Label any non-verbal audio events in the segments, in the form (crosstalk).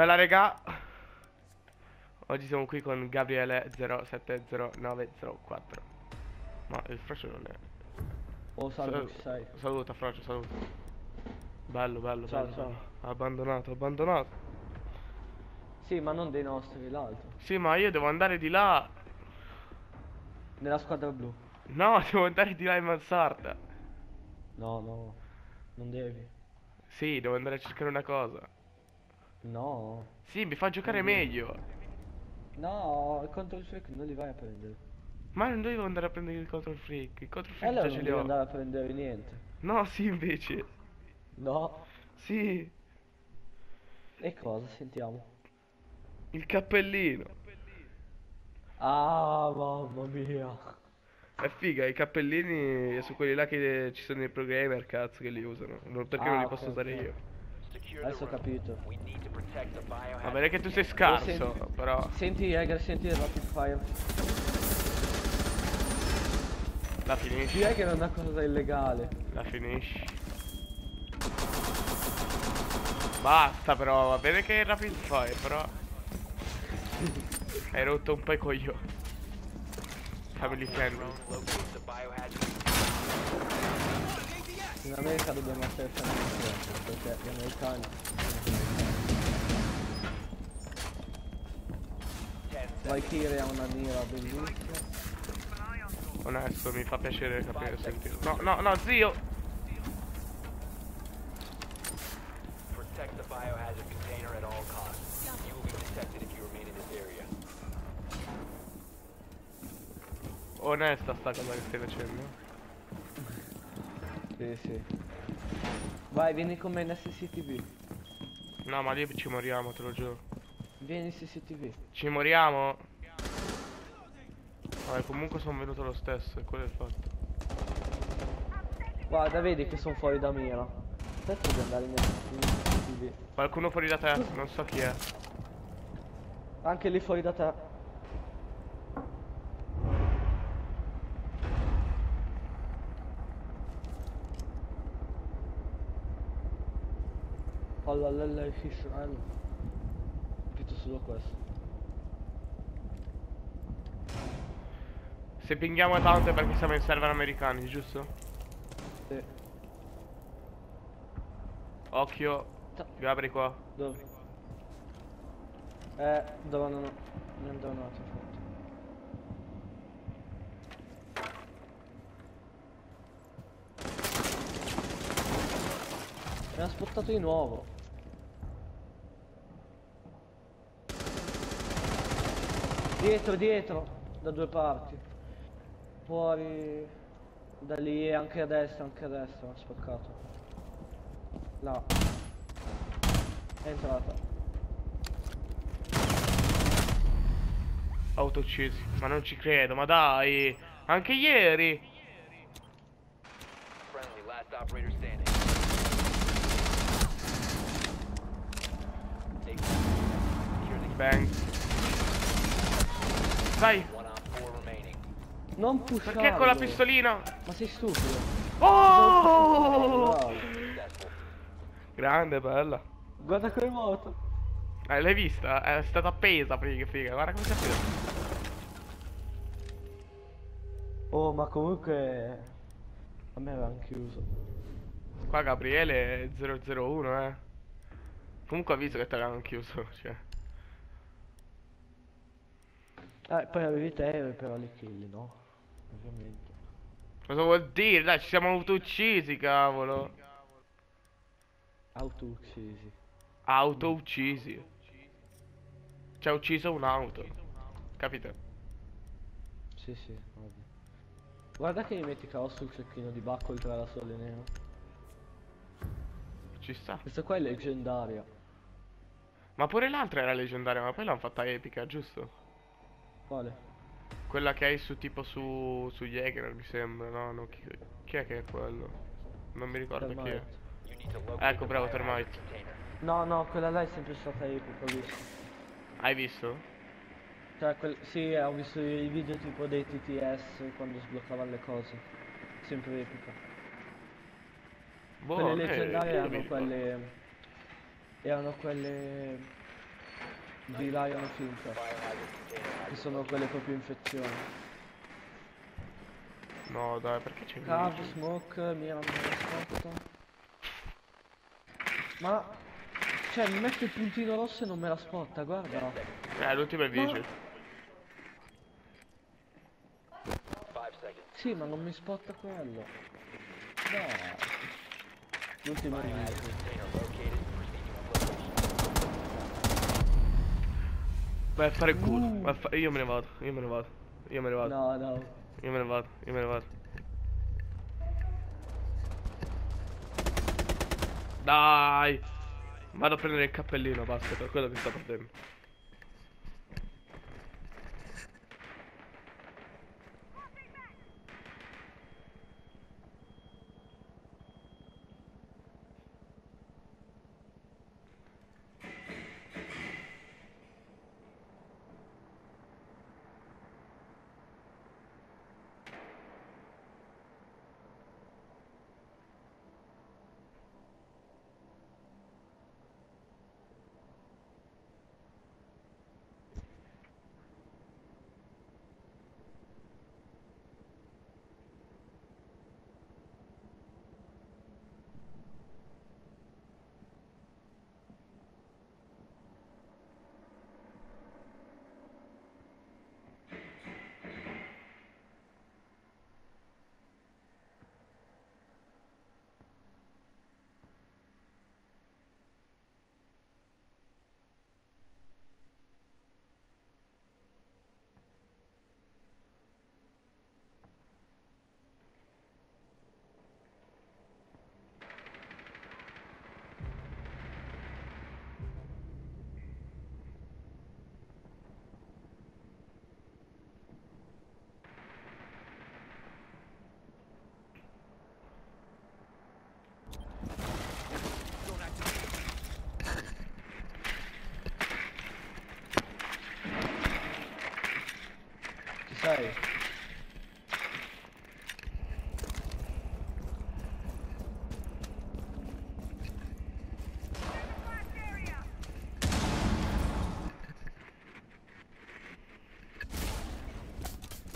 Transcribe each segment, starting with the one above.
Bella regà. Oggi siamo qui con Gabriele 070904. Ma il Frocio non è. Oh salve, Sal- sei? Saluta Frocio, saluta. Bello, bello, Ciao, bello. ciao. Abbandonato, abbandonato. Sì, ma non dei nostri, l'altro. Sì, ma io devo andare di là. Nella squadra blu. No, (laughs) devo andare di là in mansarda. No, no. Non devi. Sì, devo andare a cercare una cosa. No. Sì, mi fa giocare Mm. meglio. No, il control freak non li vai a prendere. Ma non dovevo andare a prendere il control freak. Il control freak allora già non ce li ho. andare a prendere niente. No, sì, invece. No. Sì, E cosa? Sentiamo. il cappellino. Ah, mamma mia. È figa, i cappellini sono quelli là che ci sono i programmer, cazzo, che li usano. Non- Perché Ah, non li posso ok. usare io. Adesso ho capito. Va bene che tu sei scarso, senti- però. Senti, raga, senti il rapid fire. La finisci. Direi che non è una cosa illegale. La finisci. Basta però, va bene che è rapid fire, però. Hai rotto un po' i coglioni. Family friendly. In America dobbiamo essere famiglie perché gli americani. Valkyrie ha una mira bellissima. Onesto, mi fa piacere capire sentire. No, no, no, zio! Protect the biohazard container at all costs. You will be detected if you remain in this area. Onesta sta cosa che stai facendo. Sì, sì. Vai, vieni con me in SCTV. No, ma lì ci moriamo, te lo giuro. Vieni in CCTV. Ci moriamo? Vabbè, comunque sono venuto lo stesso, e quello è il fatto. Guarda, vedi che sono fuori da mira. Aspetta di andare in CCTV. Qualcuno fuori da te, non so chi è. Anche lì fuori da te. Alla lella e fish hanno capito solo questo. Se pinghiamo tanto è perché siamo in server americani, giusto? Sì. Occhio, Ta- Gabri qua. Dove? Eh, dove non ho. Non do una foto. Mi ha spottato di nuovo. Dietro, dietro, da due parti. Fuori. Da lì e anche a destra, anche a destra, ha spaccato. Là. È entrata. Auto uccisi. Ma non ci credo, ma dai. Anche ieri. Friendly, last operator standing. Take secure the Bang. Remaining. Non pushare. Perché con la pistolina? Ma sei stupido. Oh! Grande, bella. Guarda come è morto. Eh, l'hai vista? È stata appesa, figa, figa. Guarda come si è appesa. Oh, ma comunque. A me avevano chiuso. Qua Gabriele è 001, eh. Comunque ho visto che te l'hanno chiuso, cioè. Eh, poi avevi te, però li kill, no? Ovviamente. Cosa vuol dire? Dai, ci siamo auto uccisi, cavolo. Auto uccisi. Auto uccisi. Ci ha ucciso un'auto. Capite? Sì, sì, ovvio. Guarda che mi metti caos sul cecchino di Bacco oltre alla sole nero. Ci sta. Questa qua è leggendaria. Ma pure l'altra era leggendaria, ma poi l'hanno fatta epica, giusto? Quale? Quella che hai su tipo su su Jäger mi sembra, no? no chi, chi è che è quello? Non mi ricordo chi è. Termite. To locate Ecco, bravo, Termite. No, no, quella là è sempre stata epica, ho visto. Hai visto? Cioè, quel... sì, ho visto i video tipo dei TTS quando sbloccavano le cose. Sempre epica. Boh, quelle leggendarie mi erano quelle. Erano quelle. Di Lion Finca, che sono quelle proprio infezioni. No, dai, perché c'è Cav, Luigi? smoke, mira, mi spotta. Ma... Cioè, mi mette il puntino rosso e non me la spotta, guarda. Eh, l'ultimo è Vigil. seconds. Sì, ma non mi spotta quello. Dai. L'ultimo è Vigil. Vai a fare il culo. Uh. Fa- Io me ne vado, io me ne vado. Io me ne vado. No, no. Io me ne vado, io me ne vado. Dai! Vado a prendere il cappellino, basta, per quello che sto perdendo.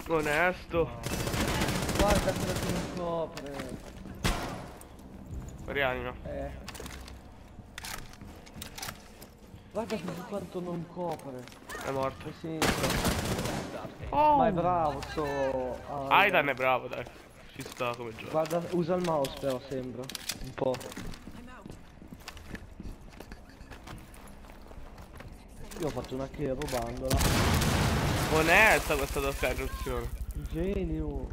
Onesto. Guarda quello che non copre. Rianima. Eh. Guarda che quanto non copre. È morto. Senso? Oh! Ma è bravo sto... Aidan è bravo, dai. Ci sta come gioco. Guarda, usa il mouse però sembra. Un po'. Io ho fatto una kill rubandola. Onesta questa doppia irruzione. Genius.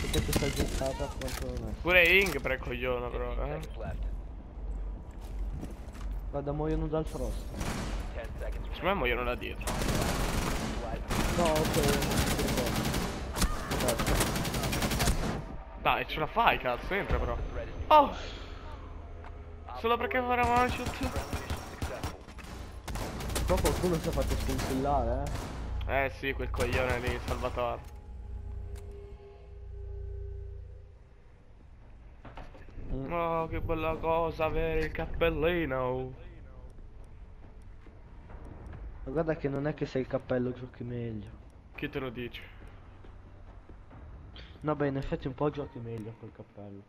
Perché questa giocata quanto non è. Pure Ing per coglione però, eh. Guarda muoiono dal frost. Secondo me muoiono da dietro. No, ok. Dai, ce la fai, cazzo, entra però. Oh! Solo perché farà one shot. Però qualcuno si è fatto sconfillare, eh. Eh sì, quel coglione lì, Salvatore. Mm. Oh, che bella cosa avere il cappellino. Ma guarda che non è che sei il cappello giochi meglio. Chi te lo dice? No beh in effetti un po' giochi meglio col cappello.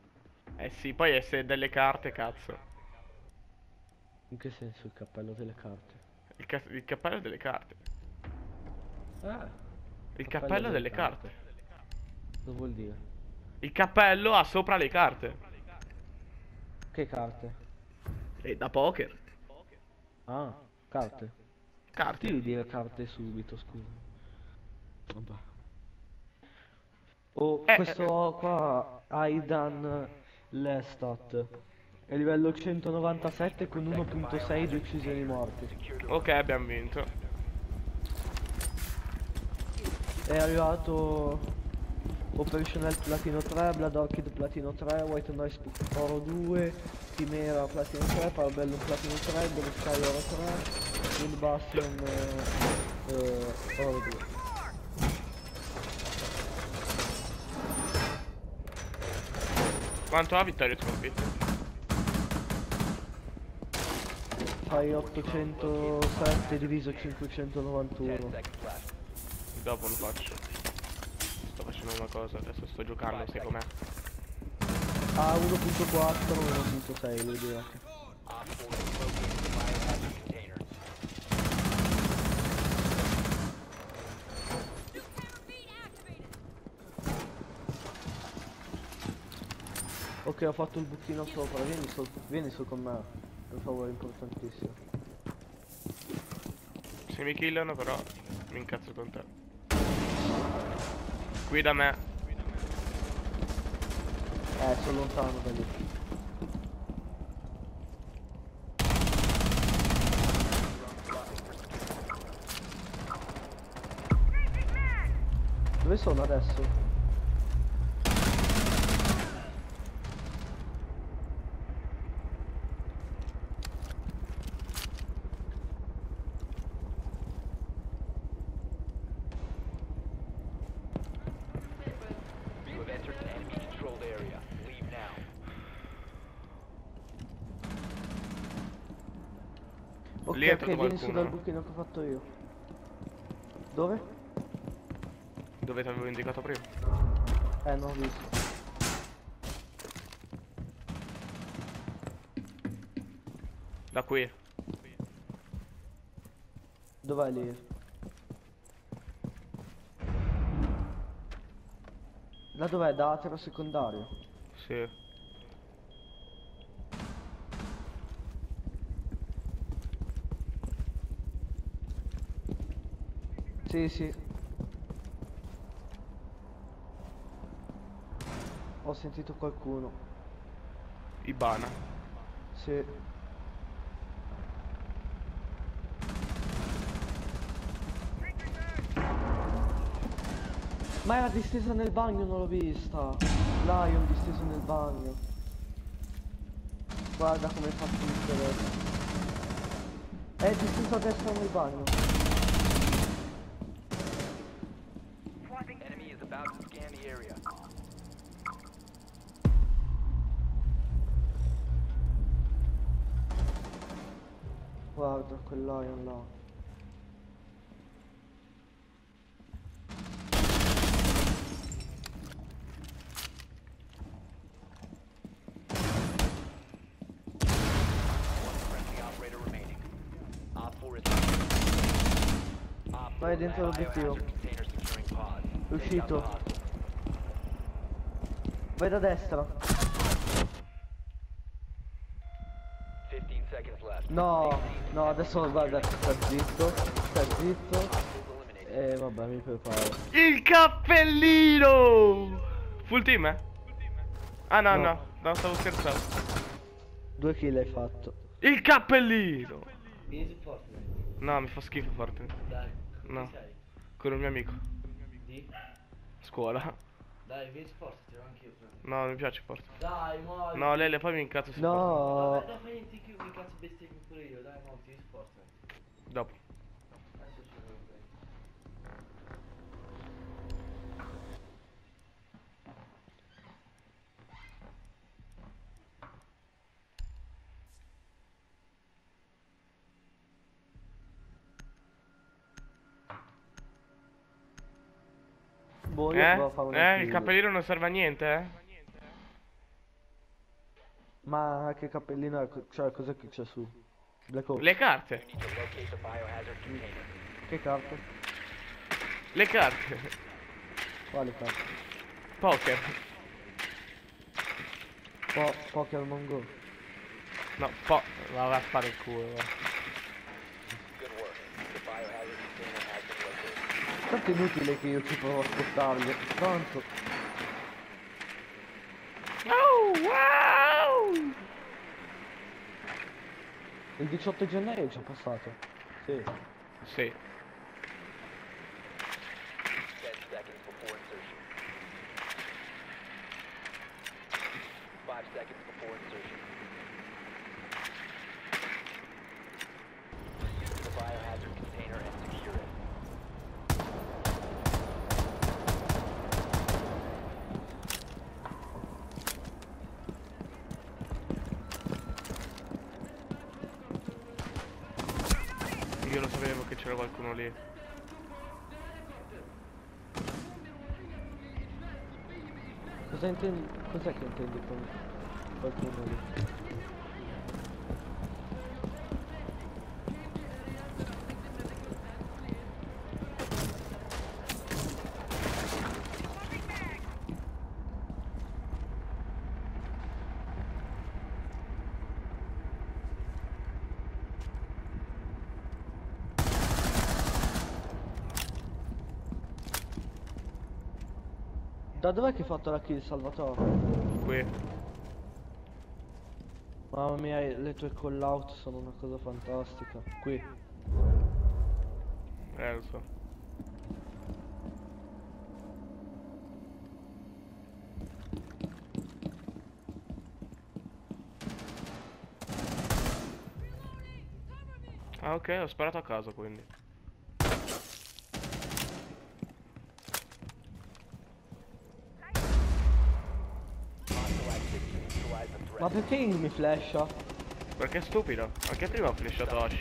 Eh sì, poi è se delle carte, cazzo. In che senso il cappello delle carte? Il, ca- il cappello delle carte. Ah. Il cappello delle carte. Cosa vuol dire? Il cappello ha sopra le carte. Che carte? E da poker. Ah, carte. Carte. Devi dire carte subito, scusa. Vabbè. Oh, Eh, questo qua Aidan Lestat. È livello 197 con 1.6 di uccisioni morti. Ok, abbiamo vinto. È arrivato Operational Platino 3, Blood Orchid Platino 3, White Noise Oro 2, Chimera Platino 3, Parabellum Platino 3, Blue Sky Oro 3, Wind Bastion eh, eh, Oro 2. Quanto ha vittoria sconfitta? Fai 807 diviso 591. 10 seconds left. Dopo lo faccio. Sto facendo una cosa, adesso sto giocando, sai com'è. A 1.4 1.6 lui dirà. Op 4 has located the biohazard container. Ok ho fatto il buchino sopra, vieni su, vieni su con me. Per favore, importantissimo. Se mi killano però mi incazzo con te. Qui da me. Eh, sono lontano da lì. Dove sono adesso? Ok, vieni su dal buchino che ho fatto io. Dove? Dove ti avevo indicato prima? Eh, non ho visto. Da qui. Dov'è lì? Da dov'è? Da atero secondario. Sì. Sì, sì. Ho sentito qualcuno. Ibana. Sì. Ma era distesa nel bagno, non l'ho vista. Lion disteso nel bagno. Guarda come fa tutto È disteso a destra nel bagno. Is Op 4 Vai dentro l'obiettivo. È uscito. Vai da destra. No, no, adesso guarda, sta zitto, sta zitto. E vabbè, mi preparo. Il cappellino! Full team, eh? Ah no, No. no, no, stavo scherzando. Due kill hai fatto. Il cappellino! Vieni su Fortnite. No, mi fa schifo Fortnite. Dai. No. Con un mio amico. Di? Scuola. Dai, vieni su Fortnite, anch'io prendo. No, non mi piace Fortnite. Dai, muovi. No, Lele, poi mi incazzo su Fortnite. No, Vabbè, dai, bestemmio pure io. Dai, su Fortnite. Dopo. Adesso ci provo bene. boh, Eh? Eh, il cappellino non serve a niente, eh? Ma che cappellino Cioè, cos'è che c'è su? Le carte. Che carte? Le carte. Quali carte? Poker. Po Pokémon Go. No, po... Ma va a fare il culo, va. Tanto è inutile che io ci provo a spottarli. Pronto? Oh, wow! Il 18 gennaio è già passato. Sì. Sì. 10 seconds before insertion. 5 seconds before insertion. Use the biohazard container and secure it. Io lo sapevo che c'era qualcuno lì. Cosa intendi? Cos'è che intendi con qualcuno lì? Da dov'è che hai fatto la kill Salvatore? Qui. Mamma mia, le tue call out sono una cosa fantastica. Qui. Eh, lo so. Ah ok, ho sparato a caso quindi. Ma perché mi flasha? Perché è stupido? Anche prima ho flashato operator.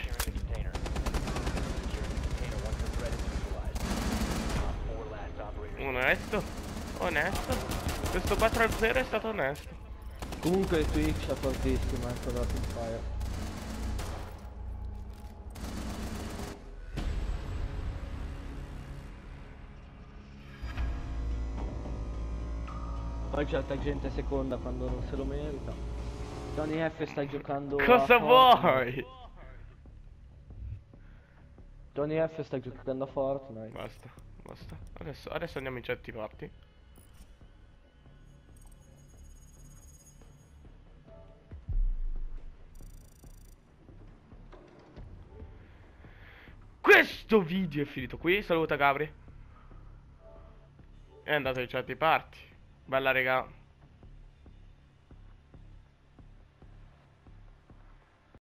Onesto? Onesto? Questo 4-0 è stato onesto. Comunque Twitch è fortissima ecco da Teamfire. Poi certa gente seconda quando non se lo merita. Johnny F sta giocando Cosa vuoi? Johnny F sta giocando a Fortnite. Basta, basta. Adesso, adesso andiamo in certi parti. Questo video è finito qui. Saluta Gabri. È andato in certi parti. Bella regà.